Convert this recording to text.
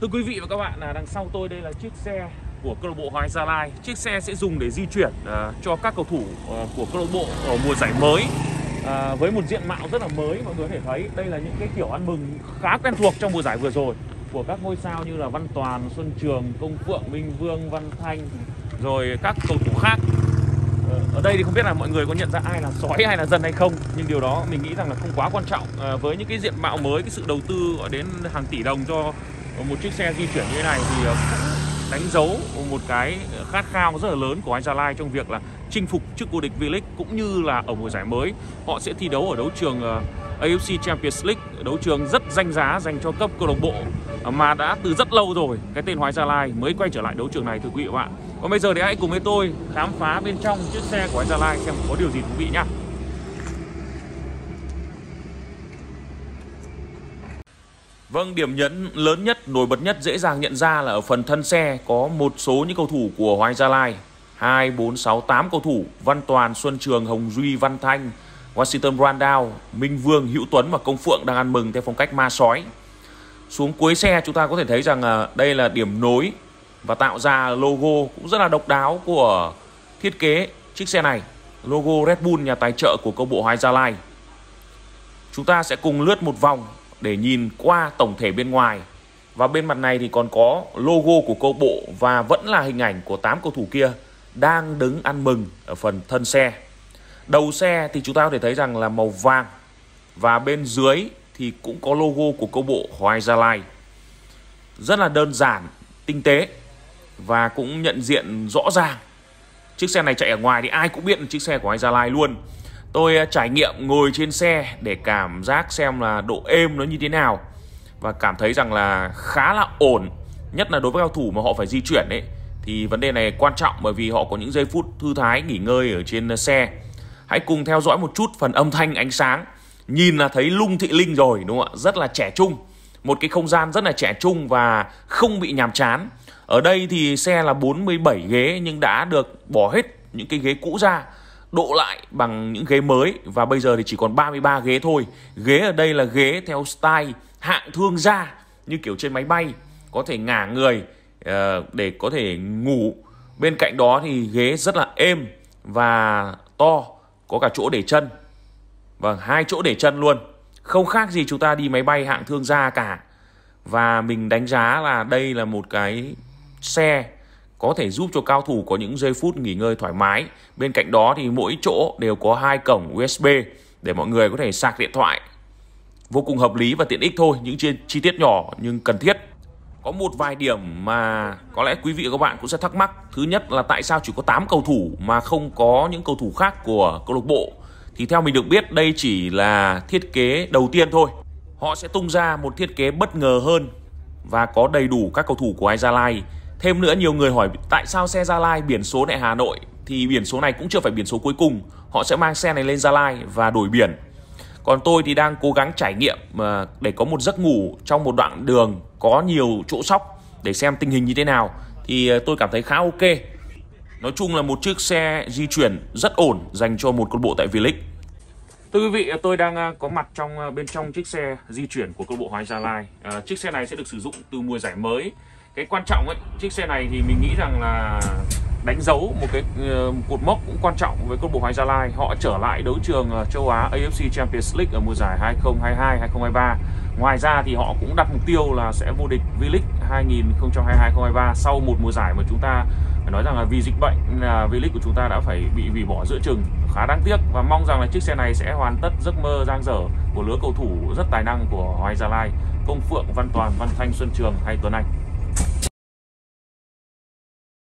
Thưa quý vị và các bạn, là đằng sau tôi đây là chiếc xe của câu lạc bộ Hoàng Gia Lai. Chiếc xe sẽ dùng để di chuyển uh, cho các cầu thủ uh, của câu lạc bộ ở mùa giải mới. à, với một diện mạo rất là mới mọi người có thể thấy đây là những cái kiểu ăn mừng khá quen thuộc trong mùa giải vừa rồi của các ngôi sao như là Văn Toàn, Xuân Trường, Công Phượng, Minh Vương, Văn Thanh rồi các cầu thủ khác ờ, ở đây thì không biết là mọi người có nhận ra ai là sói hay là dân hay không nhưng điều đó mình nghĩ rằng là không quá quan trọng à, với những cái diện mạo mới cái sự đầu tư đến hàng tỷ đồng cho một chiếc xe di chuyển như thế này thì ờ, đánh dấu một cái khát khao rất là lớn của anh Gia Lai trong việc là chinh phục chức vô địch V-League cũng như là ở mùa giải mới. Họ sẽ thi đấu ở đấu trường ờ, AFC Champions League, đấu trường rất danh giá dành cho cấp câu lạc bộ ờ, mà đã từ rất lâu rồi cái tên Hoài Gia Lai mới quay trở lại đấu trường này, thưa quý vị và bạn. Còn bây giờ thì hãy cùng với tôi khám phá bên trong chiếc xe của anh Gia Lai xem có điều gì thú vị nhá. Vâng, điểm nhấn lớn nhất, nổi bật nhất dễ dàng nhận ra là ở phần thân xe có một số những cầu thủ của Hoài Gia Lai. 2, 4, 6, 8 cầu thủ Văn Toàn, Xuân Trường, Hồng Duy, Văn Thanh Washington Brandao, Minh Vương, Hữu Tuấn và Công Phượng đang ăn mừng theo phong cách ma sói. Xuống cuối xe chúng ta có thể thấy rằng à, đây là điểm nối và tạo ra logo cũng rất là độc đáo của thiết kế chiếc xe này. Logo Red Bull nhà tài trợ của câu bộ Hoài Gia Lai. Chúng ta sẽ cùng lướt một vòng để nhìn qua tổng thể bên ngoài. Và bên mặt này thì còn có logo của câu bộ và vẫn là hình ảnh của 8 cầu thủ kia đang đứng ăn mừng ở phần thân xe. Đầu xe thì chúng ta có thể thấy rằng là màu vàng và bên dưới thì cũng có logo của câu bộ Hoài Gia Lai. Rất là đơn giản, tinh tế và cũng nhận diện rõ ràng. Chiếc xe này chạy ở ngoài thì ai cũng biết là chiếc xe của Hoài Gia Lai luôn tôi à, trải nghiệm ngồi trên xe để cảm giác xem là độ êm nó như thế nào. Và cảm thấy rằng là khá là ổn, nhất là đối với cao thủ mà họ phải di chuyển ấy. Thì vấn đề này quan trọng bởi vì họ có những giây phút thư thái nghỉ ngơi ở trên xe. Hãy cùng theo dõi một chút phần âm thanh ánh sáng. Nhìn là thấy lung thị linh rồi, đúng không ạ? Rất là trẻ trung. Một cái không gian rất là trẻ trung và không bị nhàm chán. Ở đây thì xe là 47 ghế nhưng đã được bỏ hết những cái ghế cũ ra độ lại bằng những ghế mới và bây giờ thì chỉ còn 33 ghế thôi. Ghế ở đây là ghế theo style hạng thương gia như kiểu trên máy bay có thể ngả người uh, để có thể ngủ. Bên cạnh đó thì ghế rất là êm và to, có cả chỗ để chân. Vâng, hai chỗ để chân luôn. Không khác gì chúng ta đi máy bay hạng thương gia cả. Và mình đánh giá là đây là một cái xe có thể giúp cho cao thủ có những giây phút nghỉ ngơi thoải mái. Bên cạnh đó thì mỗi chỗ đều có hai cổng USB để mọi người có thể sạc điện thoại. Vô cùng hợp lý và tiện ích thôi, những chi, chi tiết nhỏ nhưng cần thiết. Có một vài điểm mà có lẽ quý vị và các bạn cũng sẽ thắc mắc. Thứ nhất là tại sao chỉ có 8 cầu thủ mà không có những cầu thủ khác của câu lạc bộ. Thì theo mình được biết đây chỉ là thiết kế đầu tiên thôi. Họ sẽ tung ra một thiết kế bất ngờ hơn và có đầy đủ các cầu thủ của Ai Gia Lai Thêm nữa nhiều người hỏi tại sao xe Gia Lai biển số tại Hà Nội thì biển số này cũng chưa phải biển số cuối cùng. Họ sẽ mang xe này lên Gia Lai và đổi biển. Còn tôi thì đang cố gắng trải nghiệm mà để có một giấc ngủ trong một đoạn đường có nhiều chỗ sóc để xem tình hình như thế nào thì à, tôi cảm thấy khá ok. Nói chung là một chiếc xe di chuyển rất ổn dành cho một câu bộ tại V-League. Thưa quý vị, tôi đang à, có mặt trong à, bên trong chiếc xe di chuyển của câu bộ Hoàng Gia Lai. À, chiếc xe này sẽ được sử dụng từ mùa giải mới cái quan trọng ấy chiếc xe này thì mình nghĩ rằng là đánh dấu một cái uh, cột mốc cũng quan trọng với câu bộ Hoàng Gia Lai. Họ trở lại đấu trường uh, châu Á AFC Champions League ở mùa giải 2022 2023 ngoài ra thì họ cũng đặt mục tiêu là sẽ vô địch V-League 2022-2023 sau một mùa giải mà chúng ta phải nói rằng là vì dịch bệnh là V-League của chúng ta đã phải bị hủy bỏ giữa chừng. Khá đáng tiếc và mong rằng là chiếc xe này sẽ hoàn tất giấc mơ giang dở của lứa cầu thủ rất tài năng của Hoàng Gia Lai. Công Phượng, Văn Toàn, Văn Thanh, Xuân Trường hay Tuấn Anh.